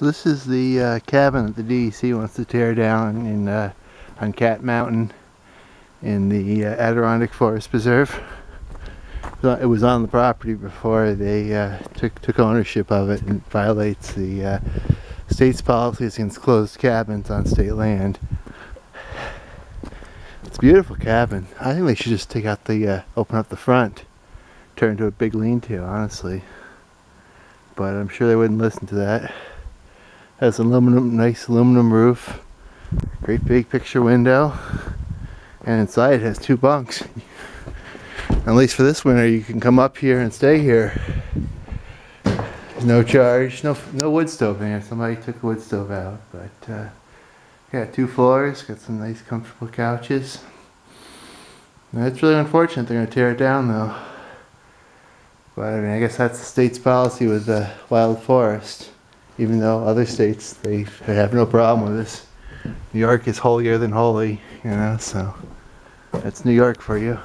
So this is the uh, cabin that the DEC wants to tear down in uh, on Cat Mountain in the uh, Adirondack Forest Preserve. It was on the property before they uh, took took ownership of it and violates the uh, state's policies against closed cabins on state land. It's a beautiful cabin. I think they should just take out the uh, open up the front, turn into a big lean-to, honestly. But I'm sure they wouldn't listen to that. Has aluminum, nice aluminum roof, great big picture window, and inside it has two bunks. At least for this winter, you can come up here and stay here. No charge, no no wood stove in here. Somebody took the wood stove out, but uh, got two floors, got some nice comfortable couches. It's really unfortunate they're to tear it down though. But I mean, I guess that's the state's policy with the wild forest. Even though other states, they have no problem with this. New York is holier than holy, you know, so that's New York for you.